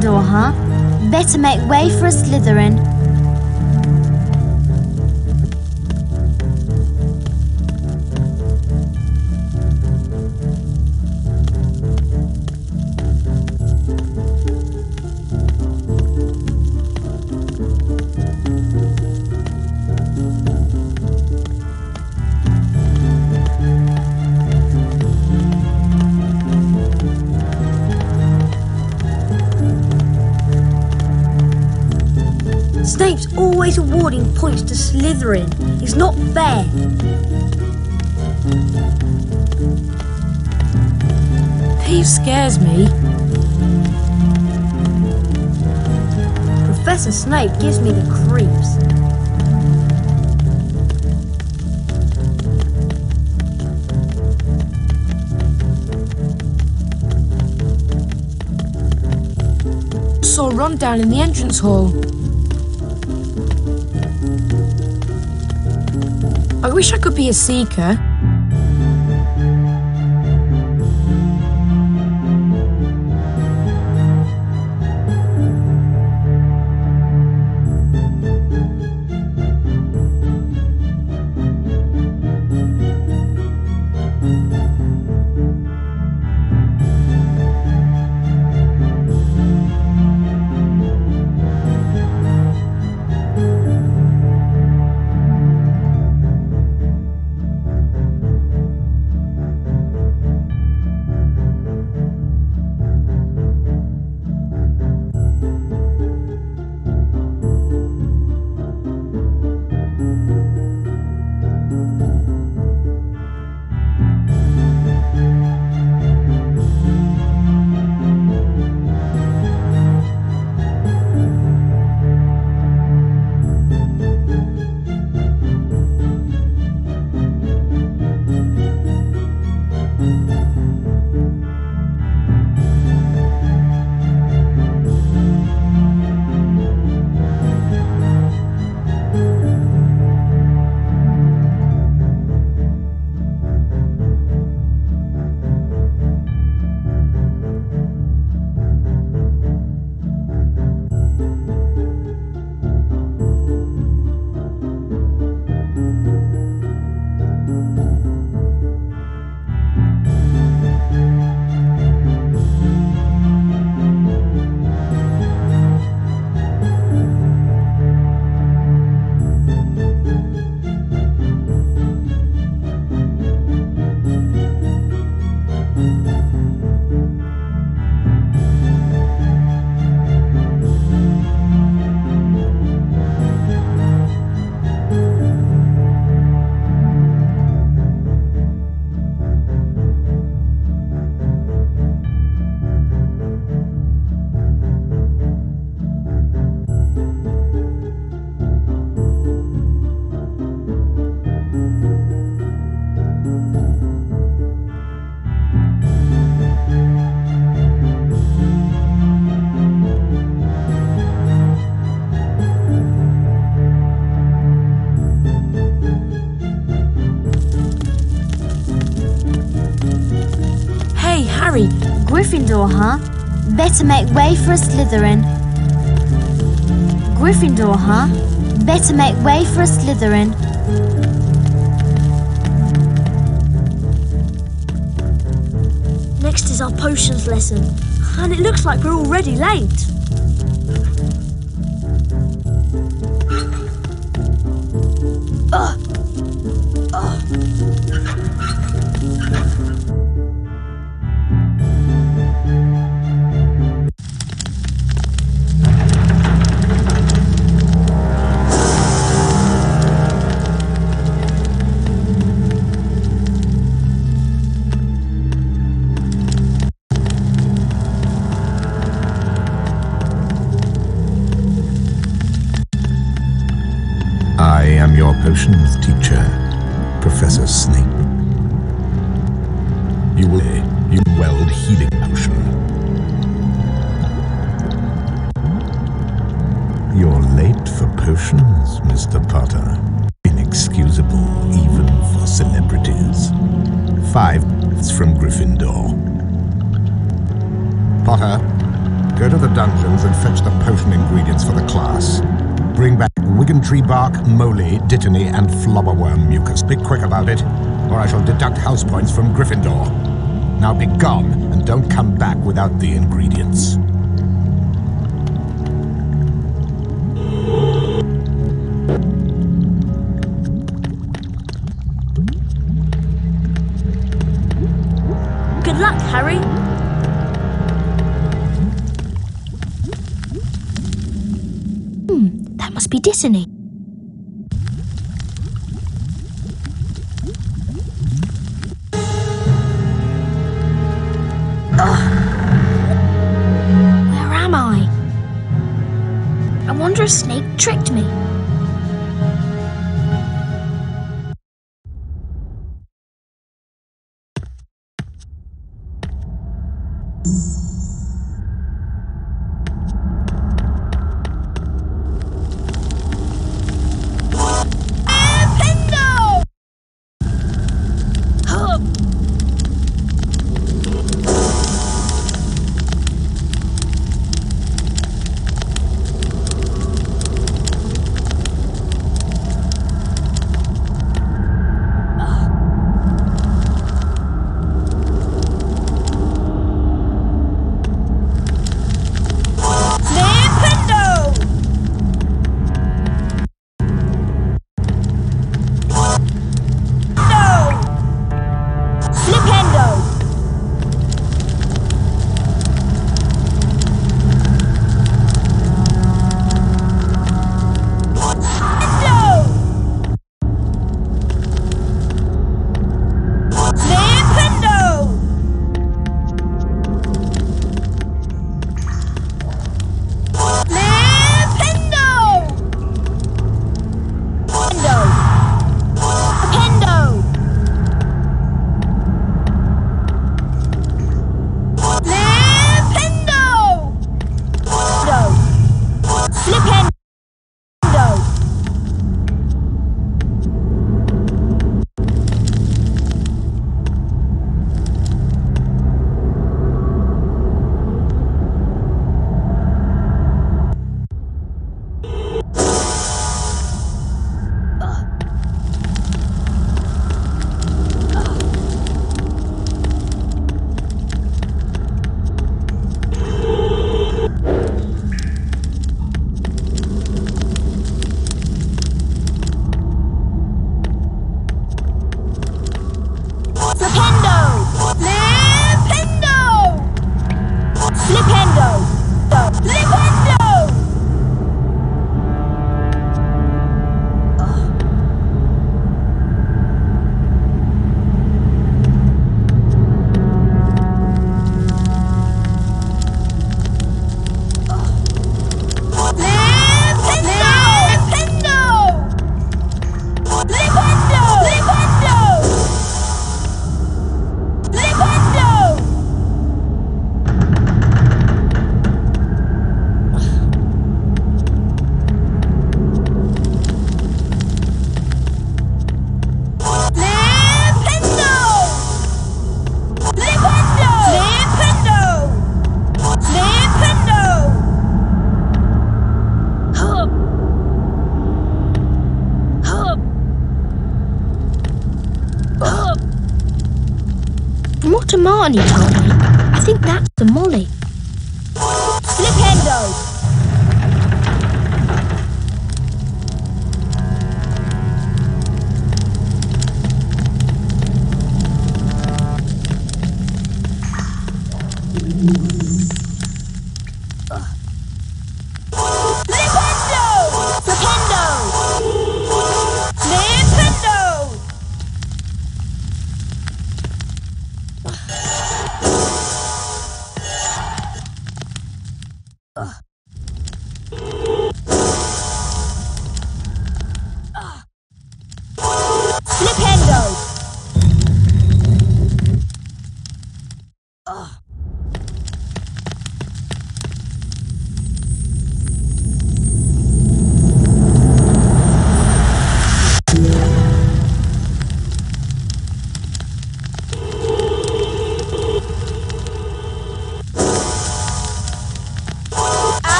Gryffindor, huh? Better make way for a Slytherin. Slytherin. It's not fair. Peeves scares me. Professor Snape gives me the creeps. Saw Ron down in the entrance hall. I wish I could be a seeker. Gryffindor, huh? Better make way for a Slytherin. Gryffindor, huh? Better make way for a Slytherin. Next is our potions lesson, and it looks like we're already late. Antony and Flobberworm mucus. Be quick about it, or I shall deduct house points from Gryffindor. Now be gone, and don't come back without the ingredients.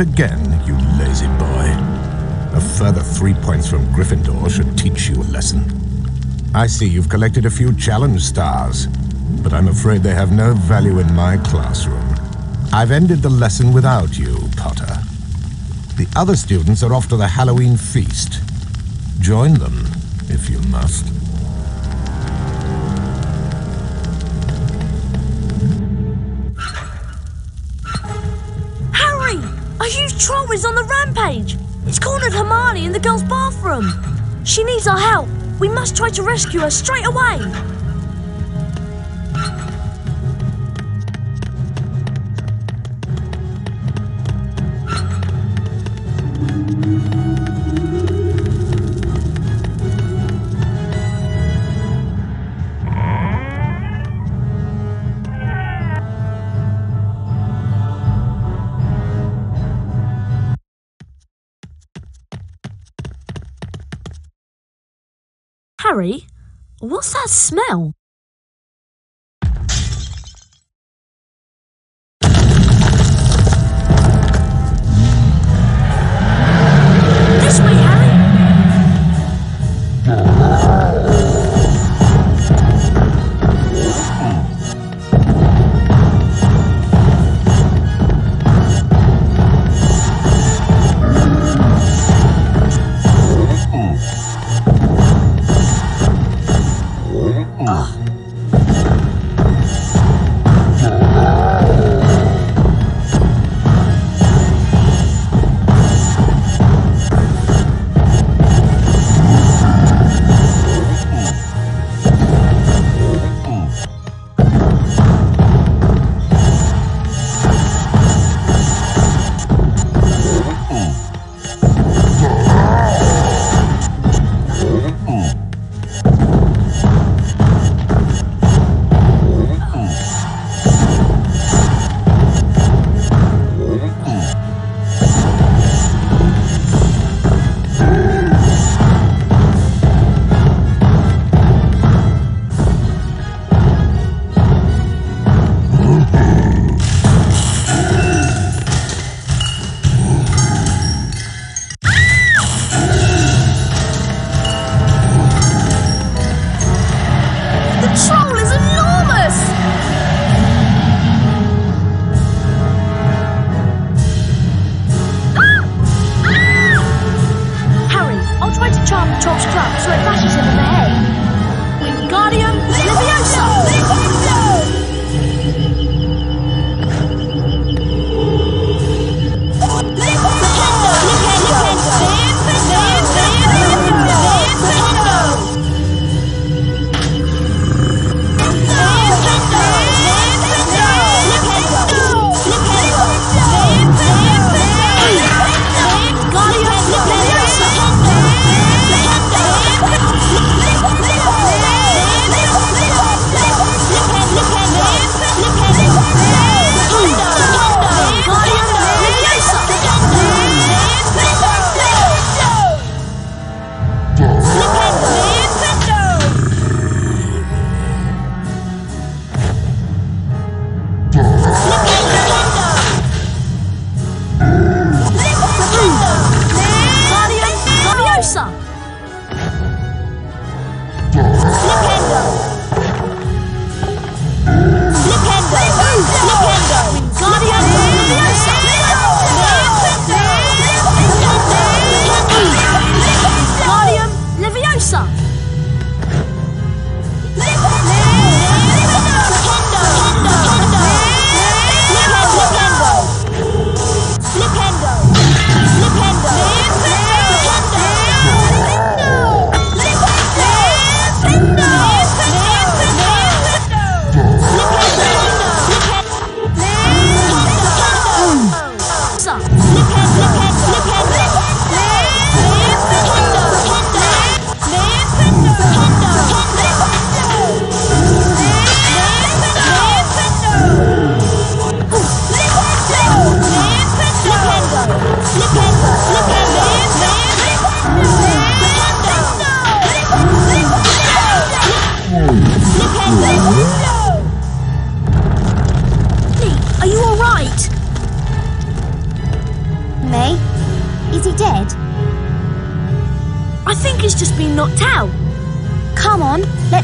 Again, you lazy boy. A further three points from Gryffindor should teach you a lesson. I see you've collected a few challenge stars, but I'm afraid they have no value in my classroom. I've ended the lesson without you, Potter. The other students are off to the Halloween feast. Join them, if you must. Is on the rampage! It's cornered Hermione in the girls' bathroom! She needs our help! We must try to rescue her straight away!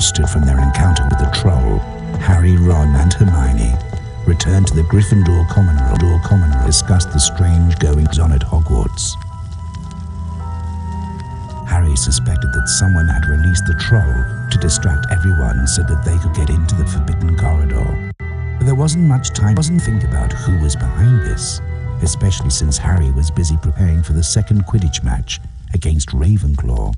Exhausted from their encounter with the troll, Harry, Ron, and Hermione returned to the Gryffindor common room, common room discussed the strange goings on at Hogwarts. Harry suspected that someone had released the troll to distract everyone so that they could get into the forbidden corridor. But there wasn't much time to think about who was behind this, especially since Harry was busy preparing for the second Quidditch match against Ravenclaw.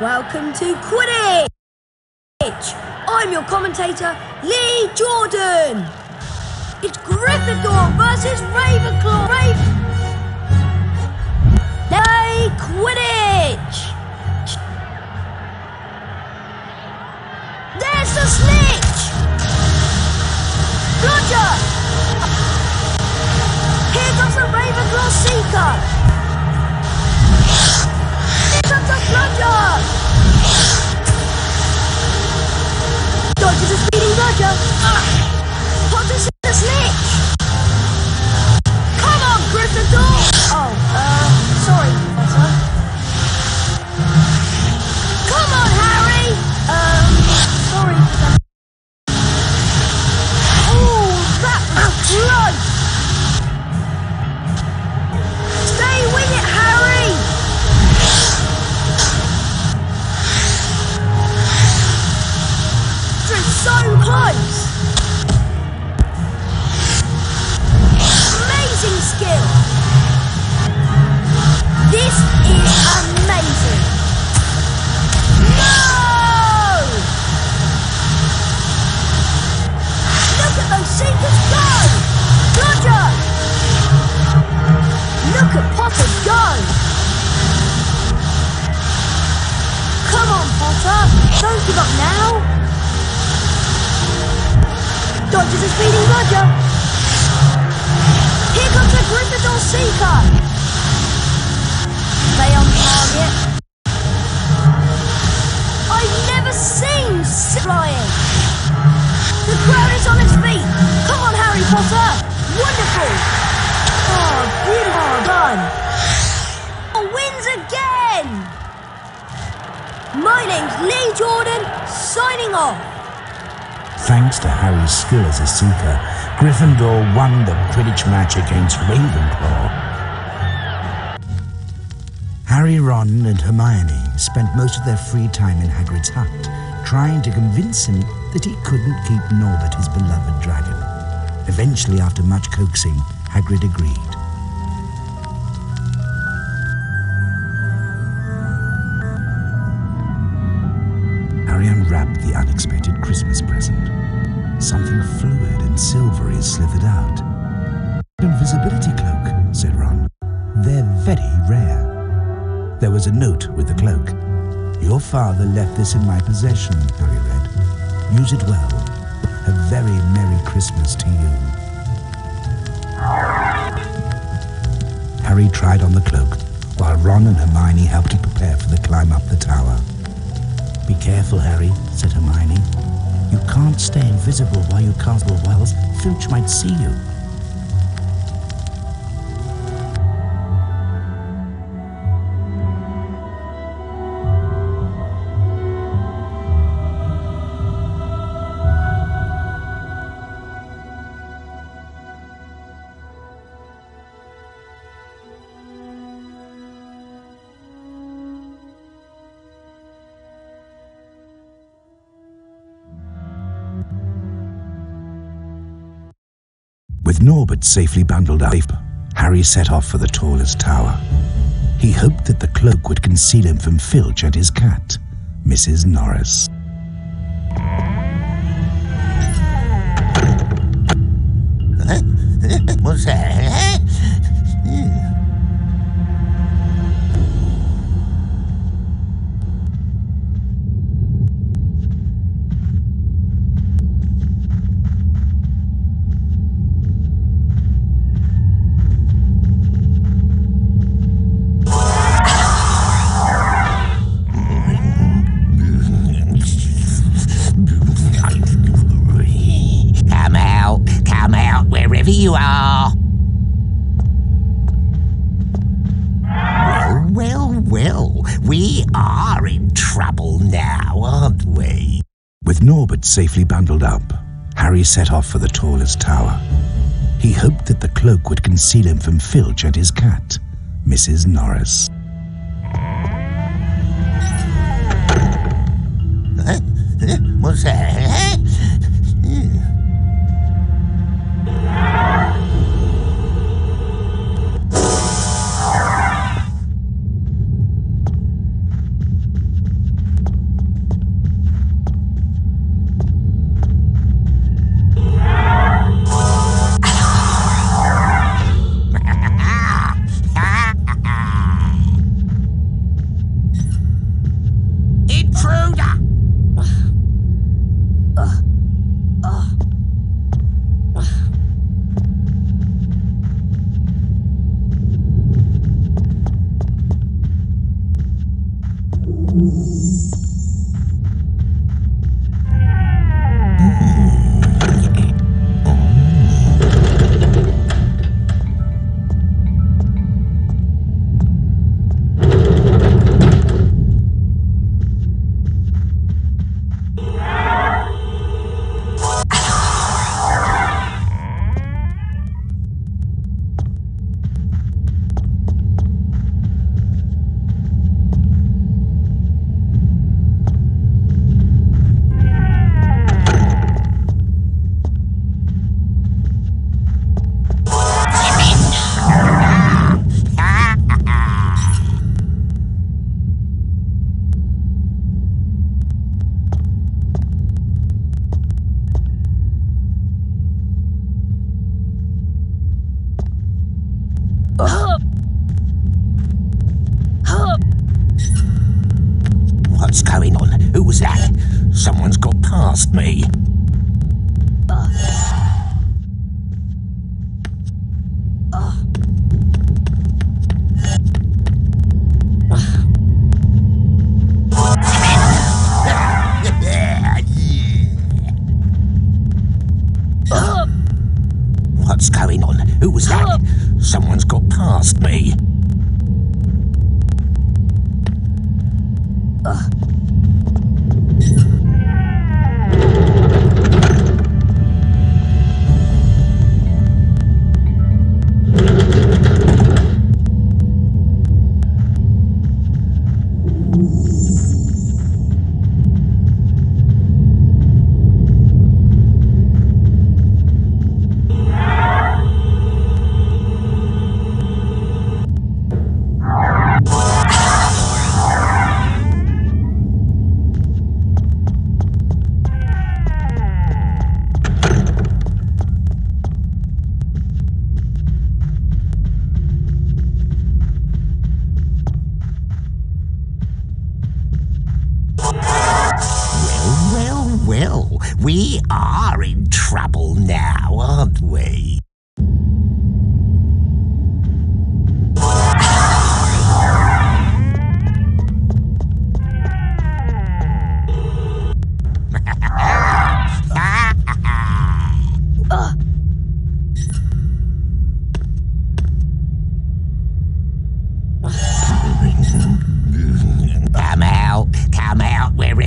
Welcome to Quidditch! I'm your commentator, Lee Jordan! It's Gryffindor versus Ravenclaw! Raven... Play Quidditch! There's the snitch! Bludger! Here comes the Ravenclaw Seeker! Comes a Bludger! Dodges a speeding Bludger. Potter's in the snitch! Potter! Don't give up now! Dodges a speeding Bludger. Here comes the Gryffindor Seeker. Stay on target. I've never seen flying. The crowd is on its feet. Come on, Harry Potter. Wonderful. Oh, beautiful done. My name's Lee Jordan, signing off. Thanks to Harry's skill as a seeker, Gryffindor won the Quidditch match against Ravenclaw. Harry, Ron, and Hermione spent most of their free time in Hagrid's hut, trying to convince him that he couldn't keep Norbert, his beloved dragon. Eventually, after much coaxing, Hagrid agreed. The unexpected Christmas present. Something fluid and silvery slithered out. Invisibility cloak, said Ron. They're very rare. There was a note with the cloak. Your father left this in my possession, Harry read. Use it well. A very Merry Christmas to you. Harry tried on the cloak, while Ron and Hermione helped him prepare for the climb up the tower. Be careful, Harry, said Hermione. You can't stay invisible while you cast the wells. Filch might see you. Norbert safely bundled up, Harry set off for the tallest tower. He hoped that the cloak would conceal him from Filch and his cat, Mrs. Norris. What's that? With Norbert safely bundled up, Harry set off for the tallest tower. He hoped that the cloak would conceal him from Filch and his cat, Mrs. Norris. Eh? Eh? What's that? Eh?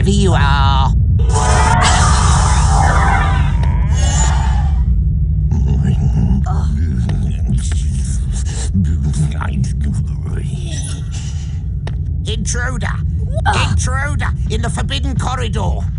Wherever you are. Intruder! Intruder in the forbidden corridor!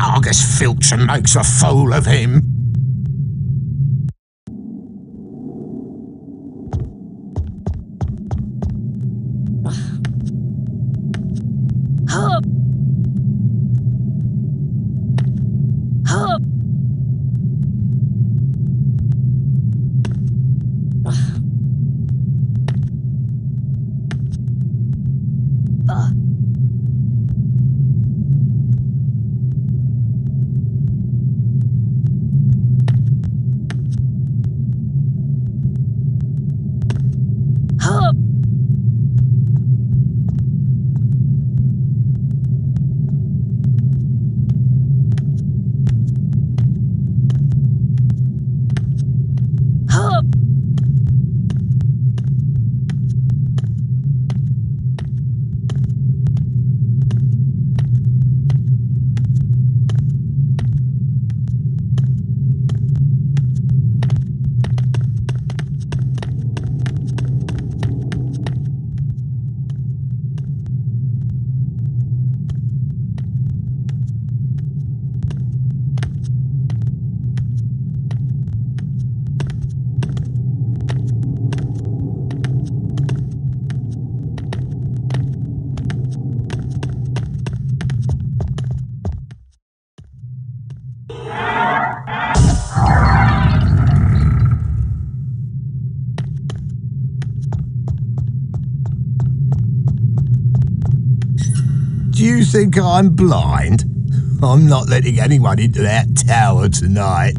Argus Filch and makes a fool of him. Do you think I'm blind? I'm not letting anyone into that tower tonight.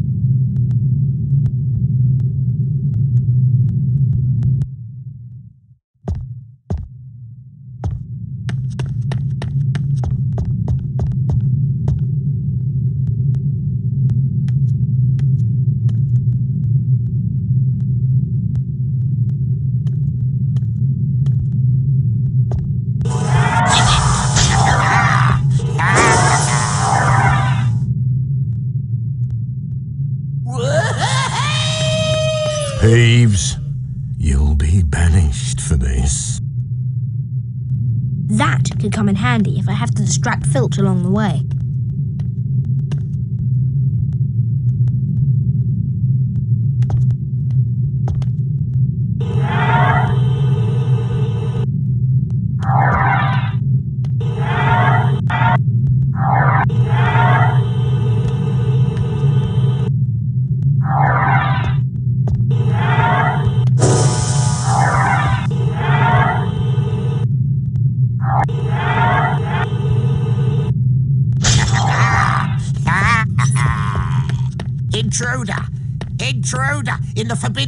Could come in handy if I have to distract Filch along the way.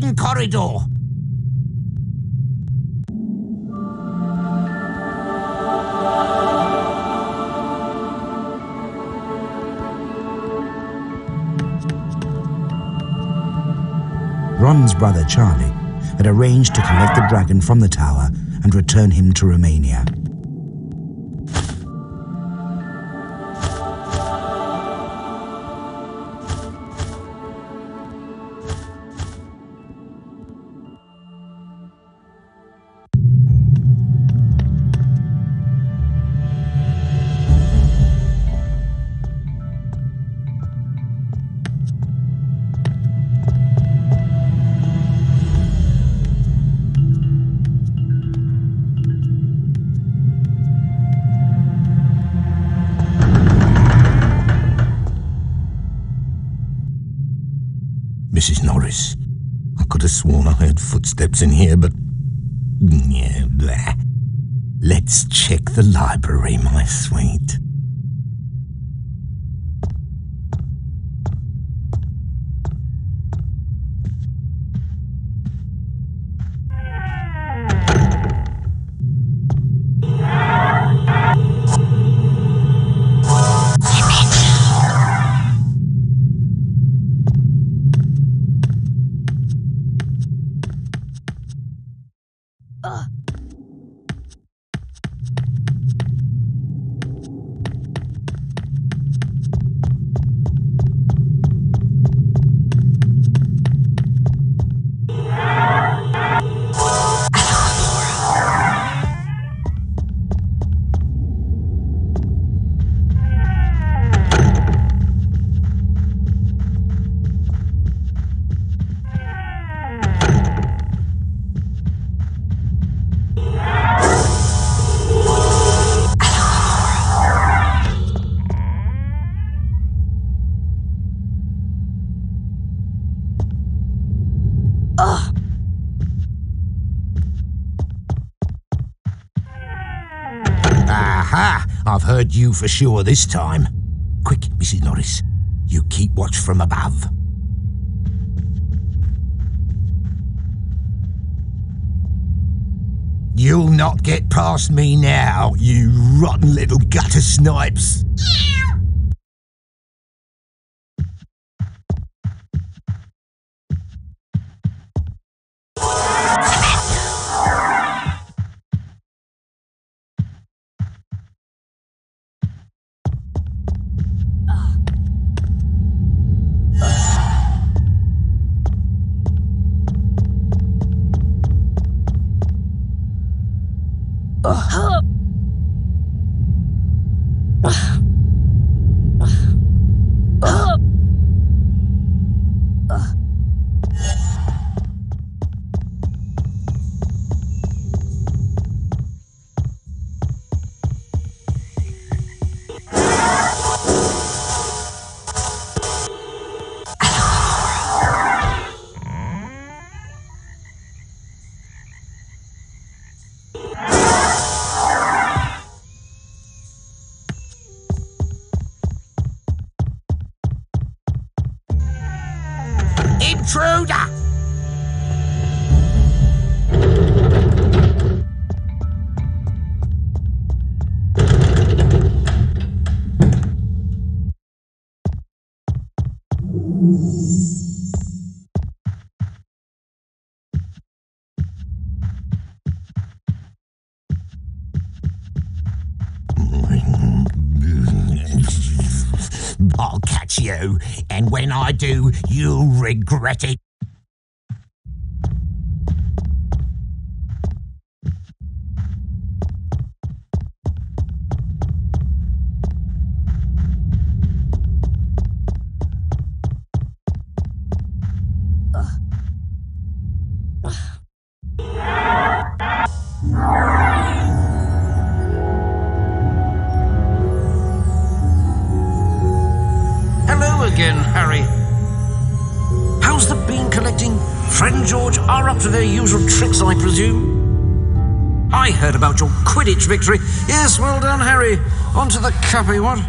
Forbidden Corridor! Ron's brother Charlie had arranged to collect the dragon from the tower and return him to Romania. Aha! I've heard you for sure this time. Quick, Mrs. Norris. You keep watch from above. You'll not get past me now, you rotten little gutter snipes. Do, you'll regret it. About your Quidditch victory. Yes, well done, Harry. On to the cuppy, what?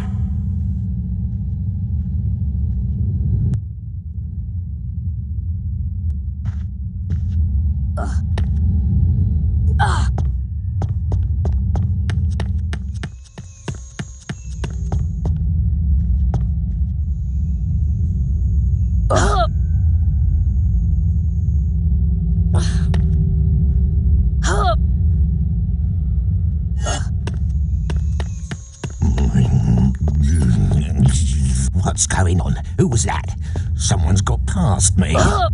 What's going on? Who that? Someone's got past me. Oh.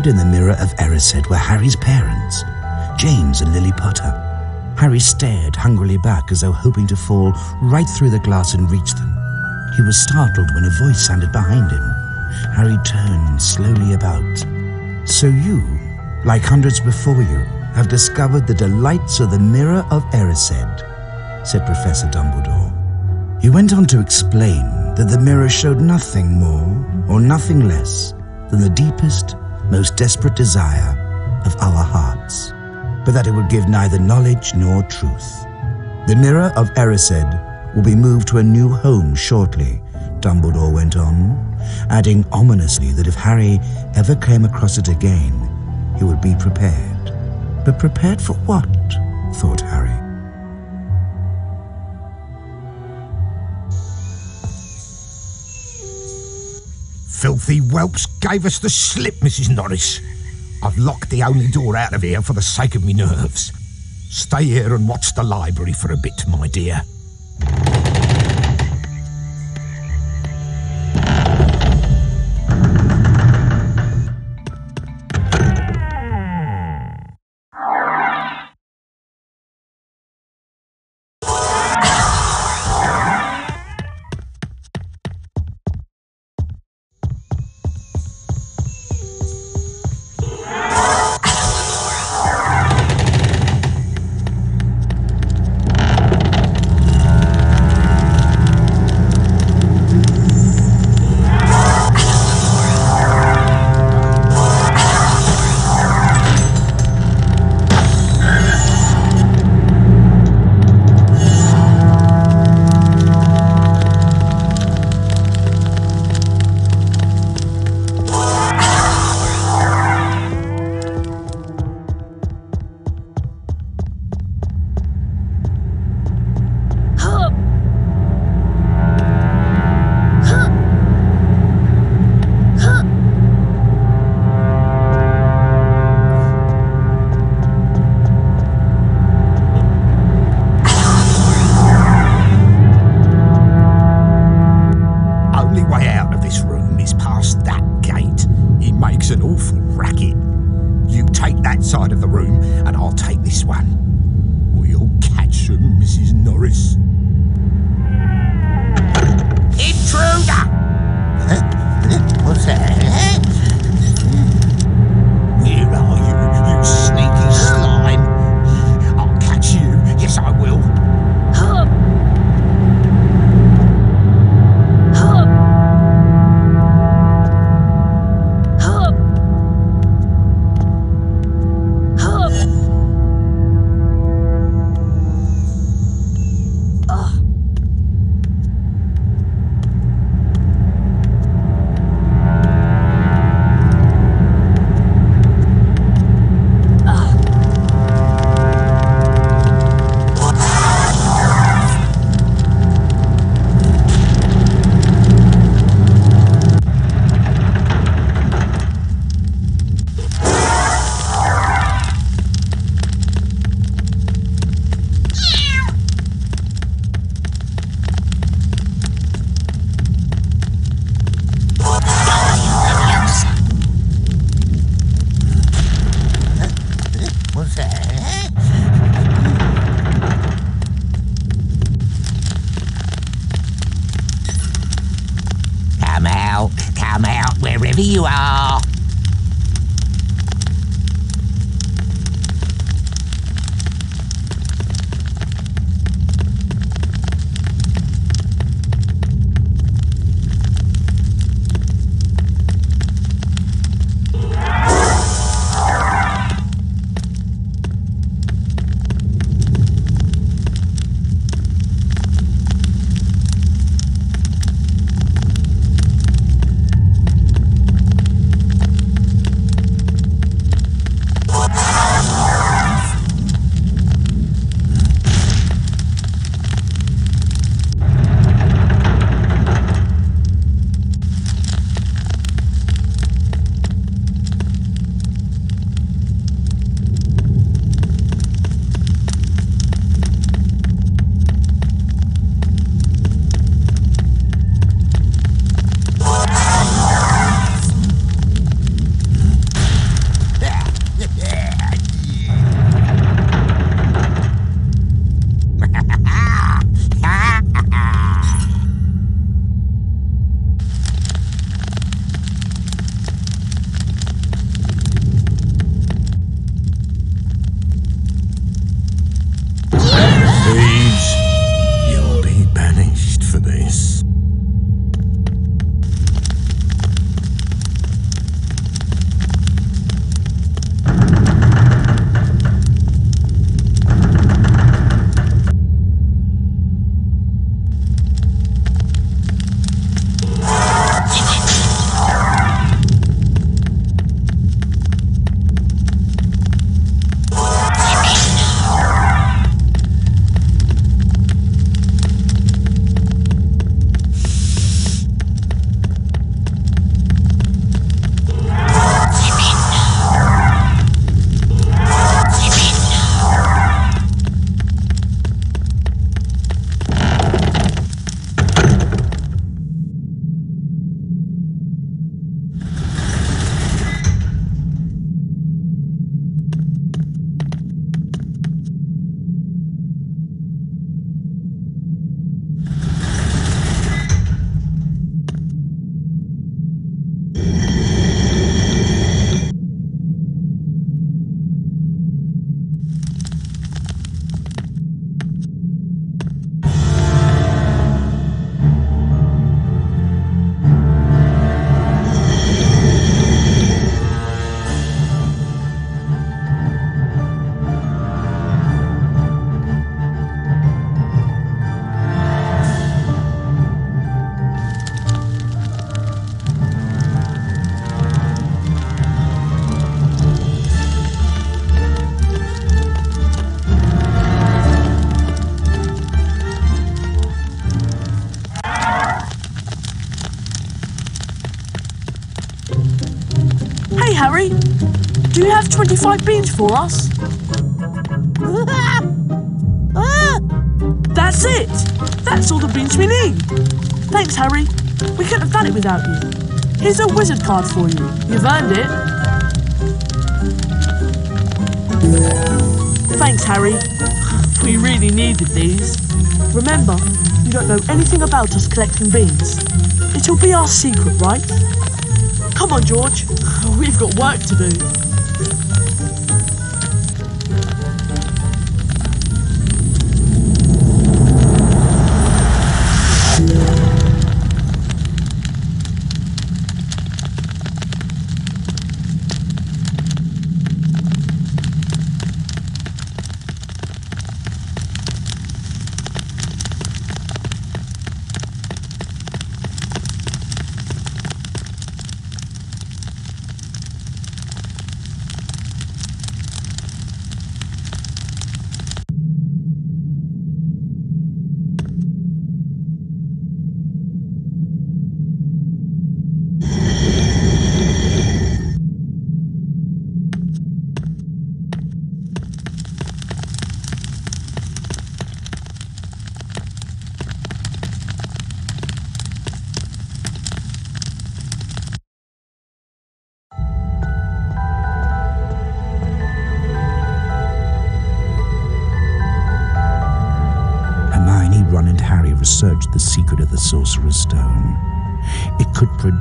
Reflected in the mirror of Erised were Harry's parents, James and Lily Potter. Harry stared hungrily back as though hoping to fall right through the glass and reach them. He was startled when a voice sounded behind him. Harry turned slowly about. So you, like hundreds before you, have discovered the delights of the mirror of Erised, said Professor Dumbledore. He went on to explain that the mirror showed nothing more or nothing less than the deepest, most desperate desire of our hearts, but that it would give neither knowledge nor truth. The mirror of Erised will be moved to a new home shortly, Dumbledore went on, adding ominously that if Harry ever came across it again, he would be prepared. But prepared for what? thought Harry. Filthy whelps gave us the slip, Mrs. Norris. I've locked the only door out of here for the sake of me nerves. Stay here and watch the library for a bit, my dear. 25 beans for us? That's it. That's all the beans we need. Thanks, Harry. We couldn't have done it without you. Here's a wizard card for you. You've earned it. Thanks, Harry. We really needed these. Remember, you don't know anything about us collecting beans. It'll be our secret, right? Come on, George. We've got work to do.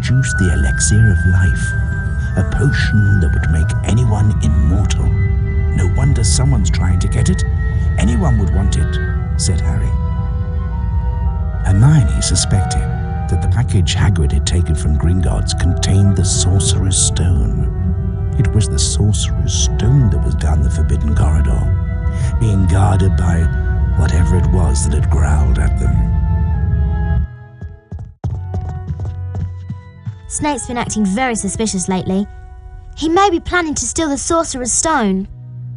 The elixir of life, a potion that would make anyone immortal. No wonder someone's trying to get it. Anyone would want it, said Harry. Hermione suspected that the package Hagrid had taken from Gringotts contained the Sorcerer's Stone. It was the Sorcerer's Stone that was down the Forbidden Corridor, being guarded by whatever it was that had growled at them. Snape's been acting very suspicious lately. He may be planning to steal the Sorcerer's Stone.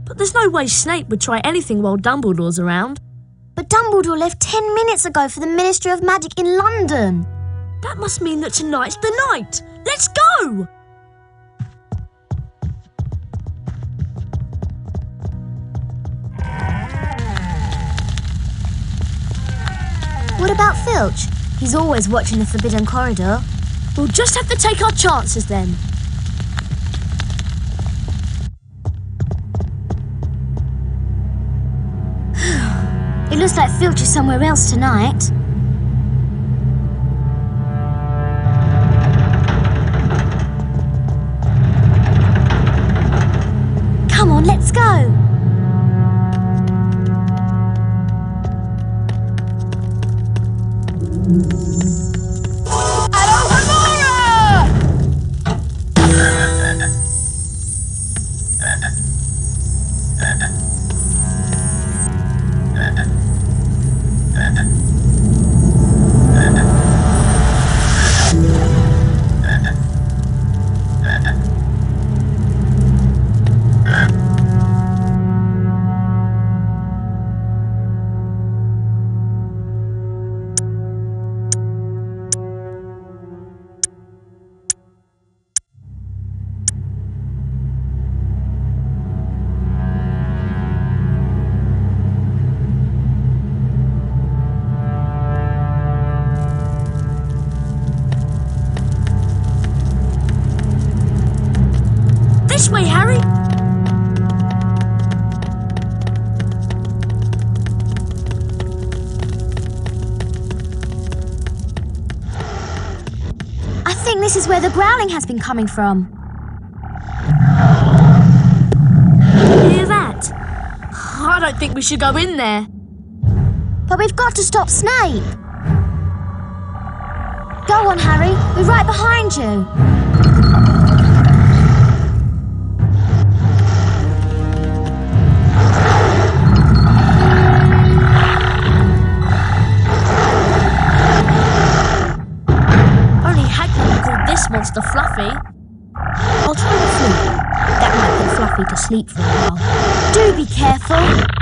But there's no way Snape would try anything while Dumbledore's around. But Dumbledore left 10 minutes ago for the Ministry of Magic in London. That must mean that tonight's the night. Let's go! What about Filch? He's always watching the Forbidden Corridor. We'll just have to take our chances then. It looks like Filch is somewhere else tonight. Come on, let's go. Growling has been coming from. Hear that? I don't think we should go in there. But we've got to stop Snape. Go on, Harry. We're right behind you. Fluffy. I'll try the flute. That might put Fluffy to sleep for a while. Do be careful.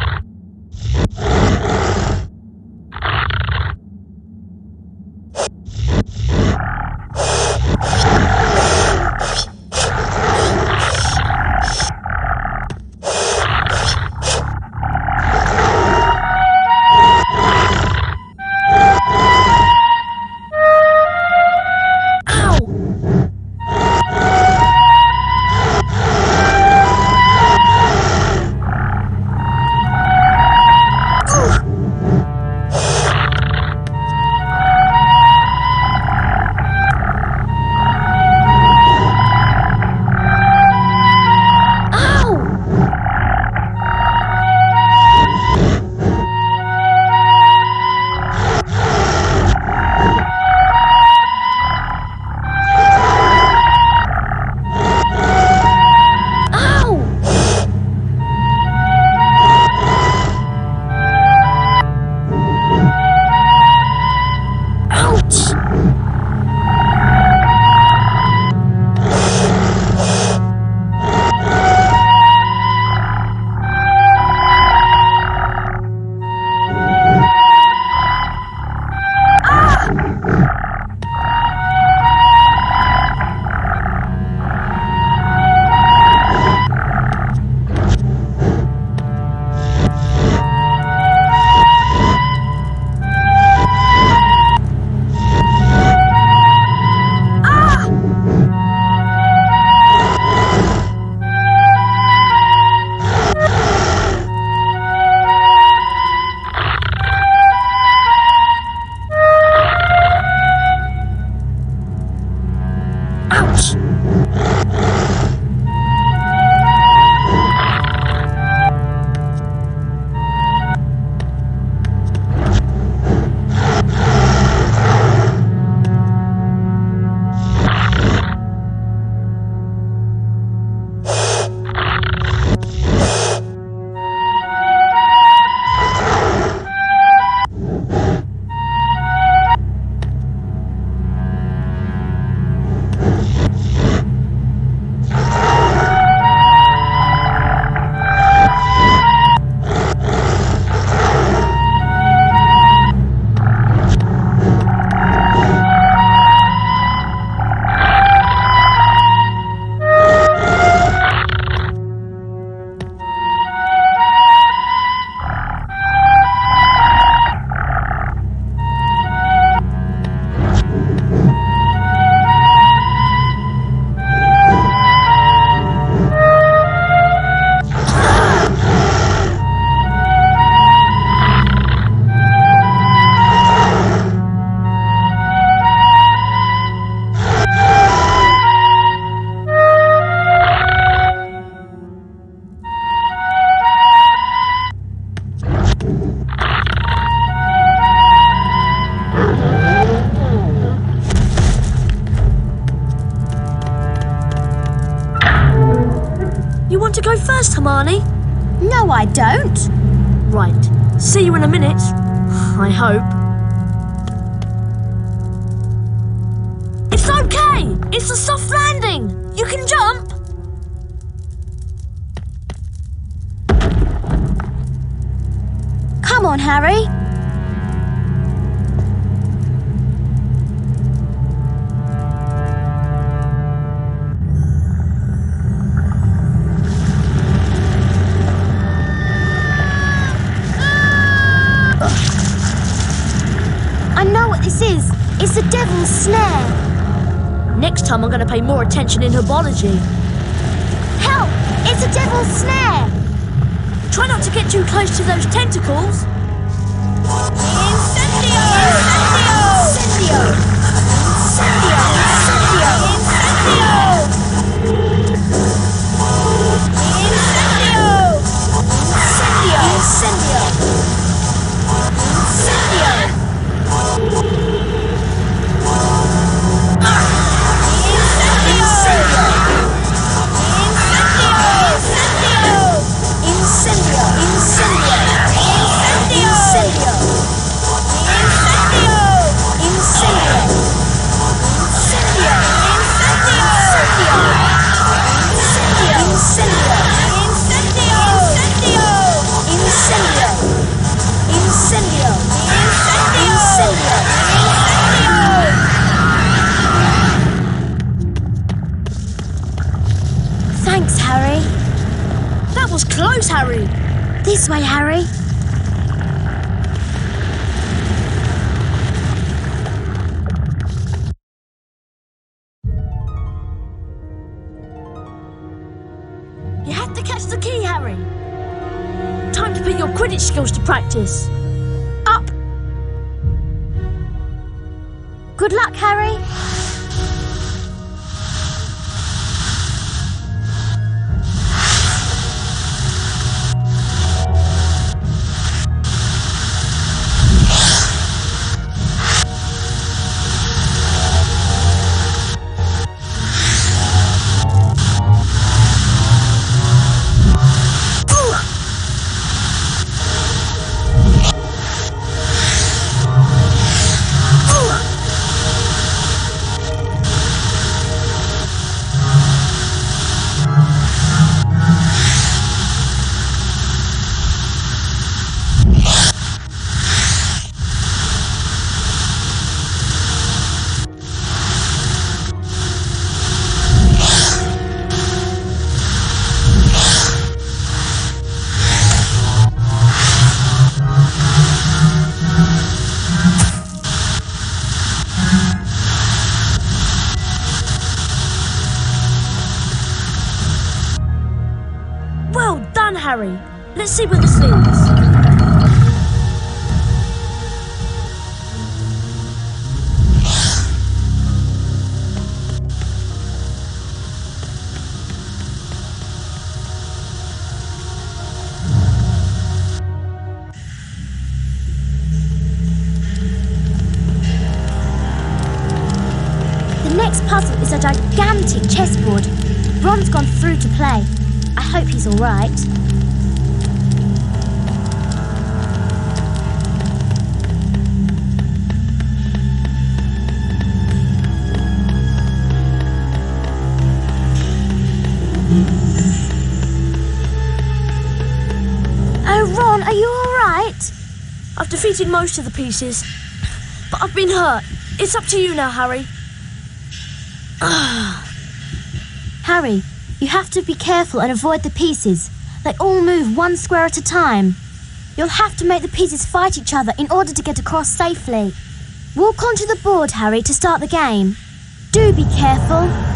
Pay more attention in herbology. Help! It's a devil's snare. Try not to get too close to those tentacles. Incendio! Incendio! Incendio! Was close, Harry. This way, Harry. You have to catch the key, Harry. Time to put your Quidditch skills to practice. Up! Good luck, Harry. He's all right. Oh, Ron, are you all right? I've defeated most of the pieces, but I've been hurt. It's up to you now, Harry. Harry, you have to be careful and avoid the pieces. They all move one square at a time. You'll have to make the pieces fight each other in order to get across safely. Walk onto the board, Harry, to start the game. Do be careful.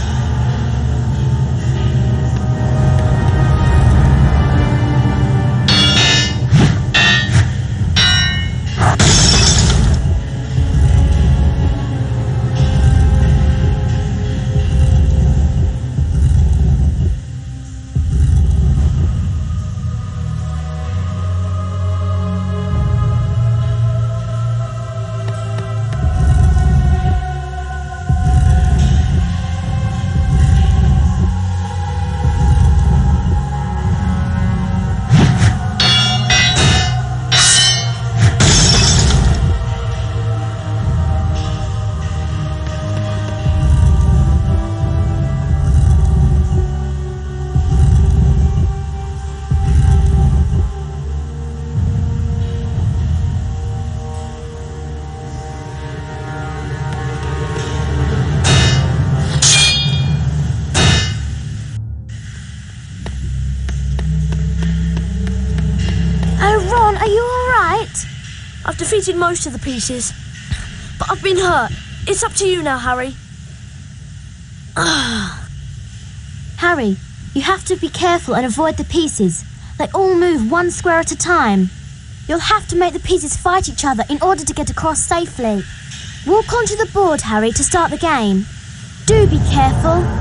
Defeated most of the pieces, but I've been hurt. It's up to you now, Harry. Harry, you have to be careful and avoid the pieces. They all move one square at a time. You'll have to make the pieces fight each other in order to get across safely. Walk onto the board, Harry, to start the game. Do be careful.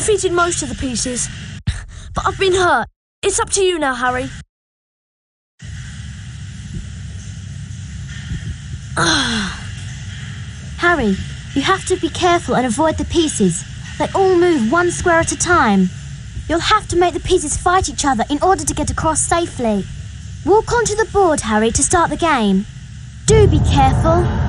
Defeated most of the pieces, but I've been hurt. It's up to you now, Harry. Harry, you have to be careful and avoid the pieces. They all move one square at a time. You'll have to make the pieces fight each other in order to get across safely. Walk onto the board, Harry, to start the game. Do be careful.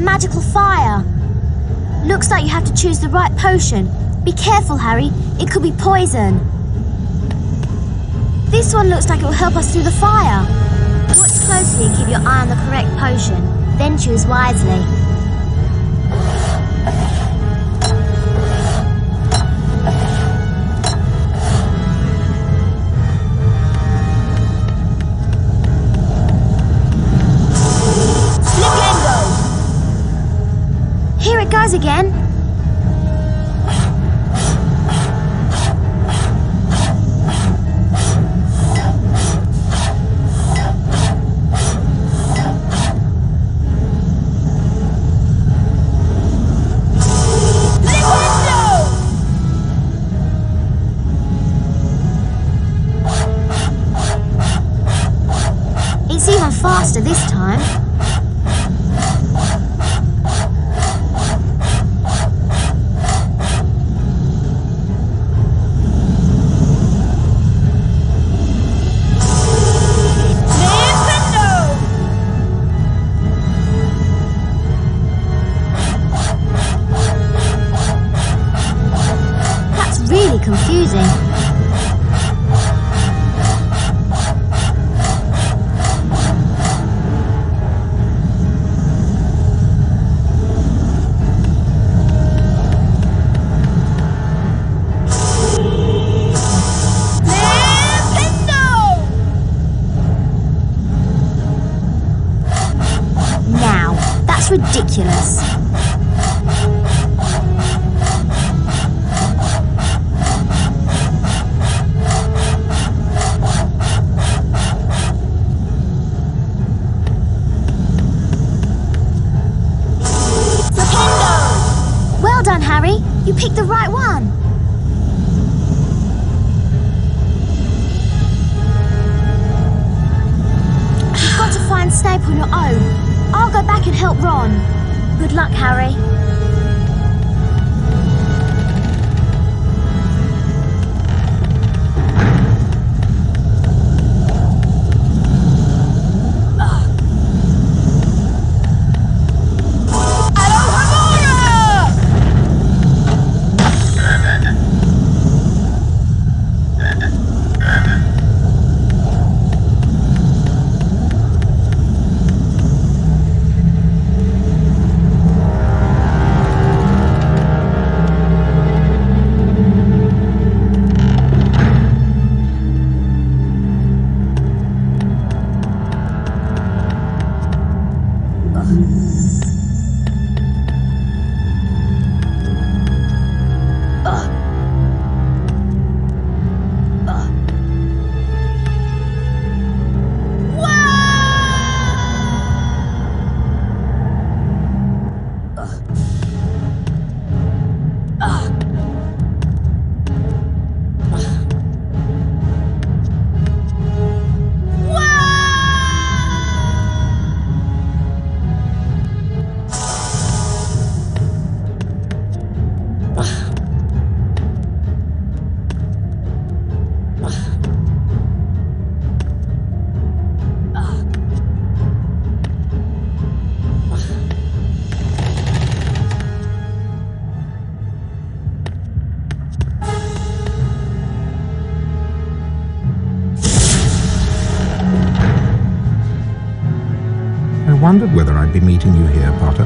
Magical fire. Looks like you have to choose the right potion. Be careful, Harry. It could be poison. This one looks like it will help us through the fire. Watch closely and keep your eye on the correct potion. Then choose wisely. Meeting you here, Potter.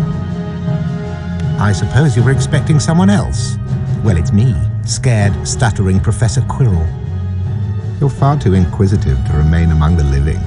I suppose you were expecting someone else. Well, it's me, scared, stuttering Professor Quirrell. You're far too inquisitive to remain among the living.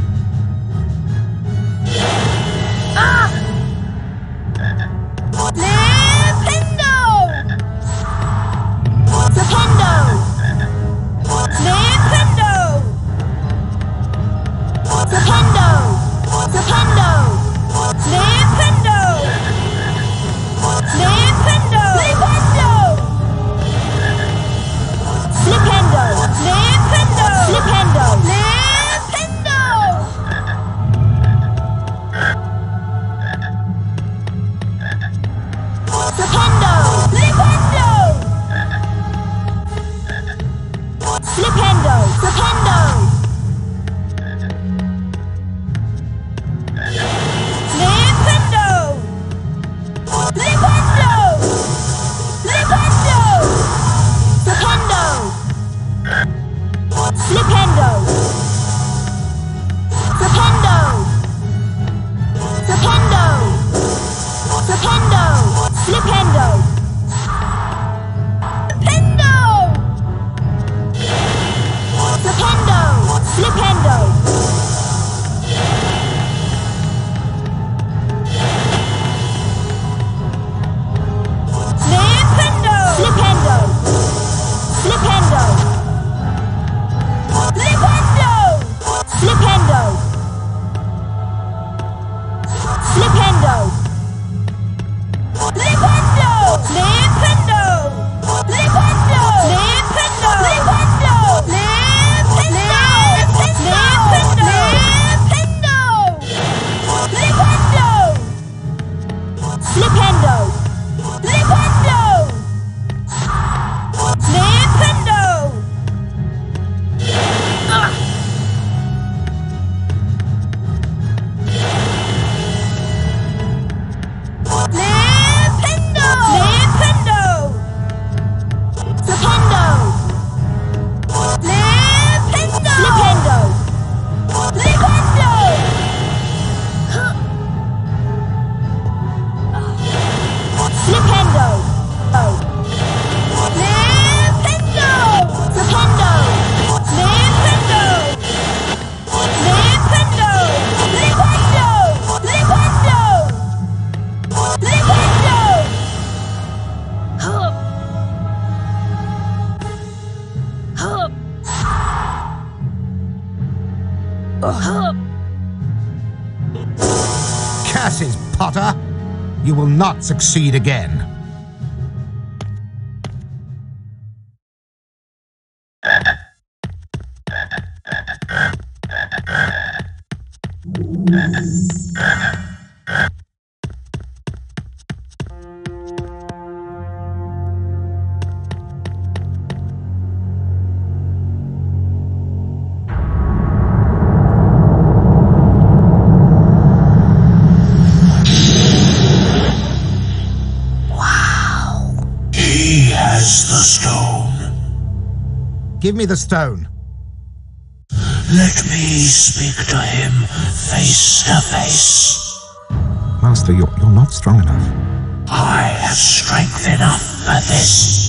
not succeed again. Give me the stone. Let me speak to him face to face. Master, you're, you're not strong enough. I have strength enough for this.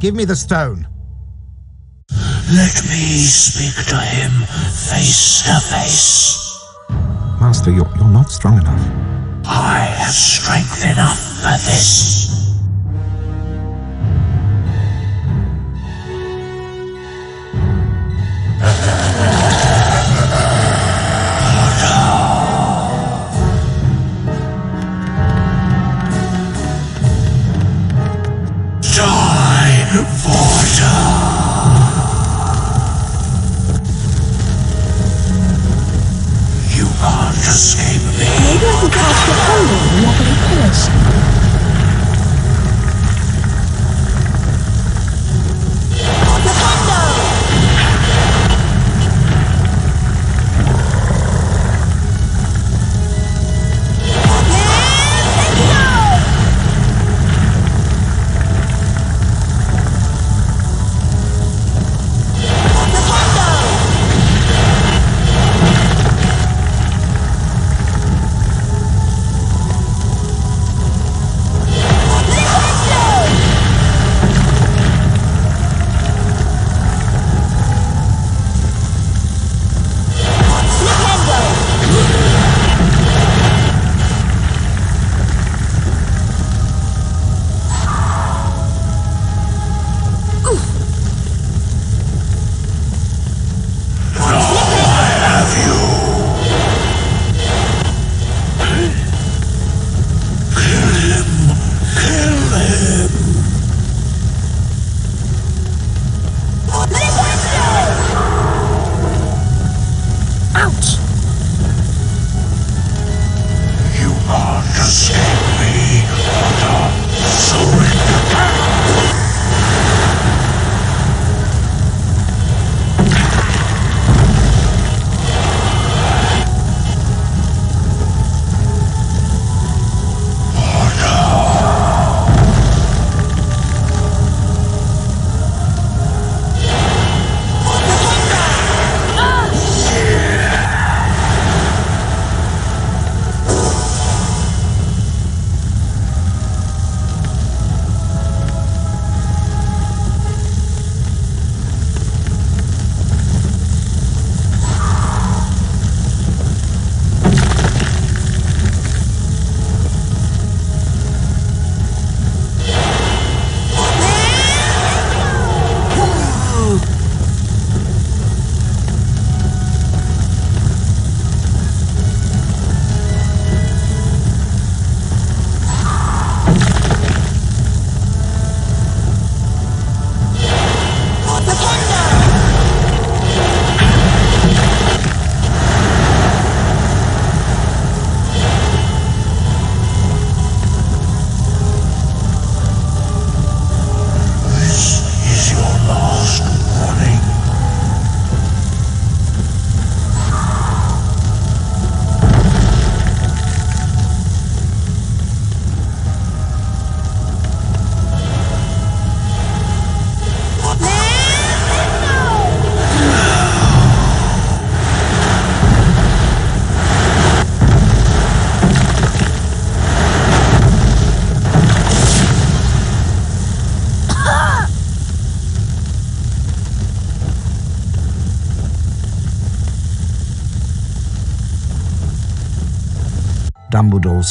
Give me the stone. Let me speak to him face to face. Master, you're, you're not strong enough. I have strength enough for this.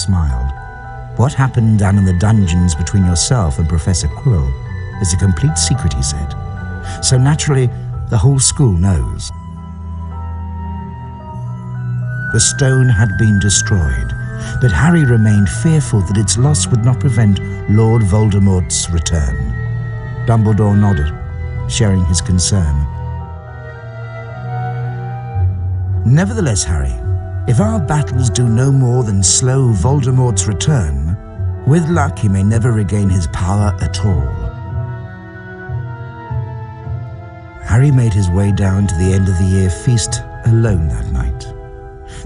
Smiled. What happened down in the dungeons between yourself and Professor Quirrell is a complete secret, he said. So naturally, the whole school knows. The stone had been destroyed, but Harry remained fearful that its loss would not prevent Lord Voldemort's return. Dumbledore nodded, sharing his concern. Nevertheless, Harry, if our battles do no more than slow Voldemort's return, with luck he may never regain his power at all. Harry made his way down to the end of the year feast alone that night.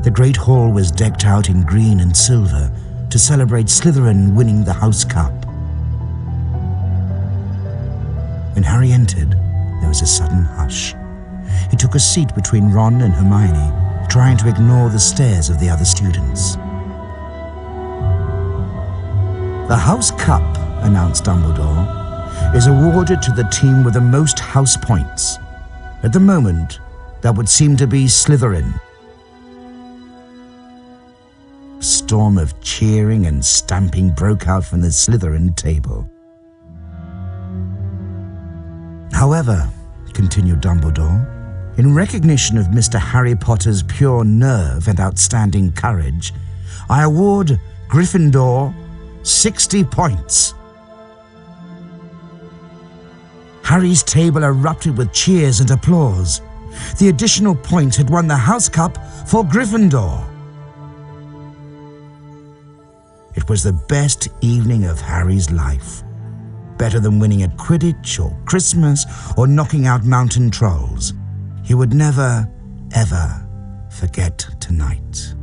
The great hall was decked out in green and silver to celebrate Slytherin winning the House Cup. When Harry entered, there was a sudden hush. He took a seat between Ron and Hermione, trying to ignore the stares of the other students. The House Cup, announced Dumbledore, is awarded to the team with the most house points. At the moment, that would seem to be Slytherin. A storm of cheering and stamping broke out from the Slytherin table. However, continued Dumbledore, in recognition of Mr. Harry Potter's pure nerve and outstanding courage, I award Gryffindor 60 points. Harry's table erupted with cheers and applause. The additional points had won the House Cup for Gryffindor. It was the best evening of Harry's life. Better than winning at Quidditch or Christmas or knocking out mountain trolls. He would never, ever forget tonight.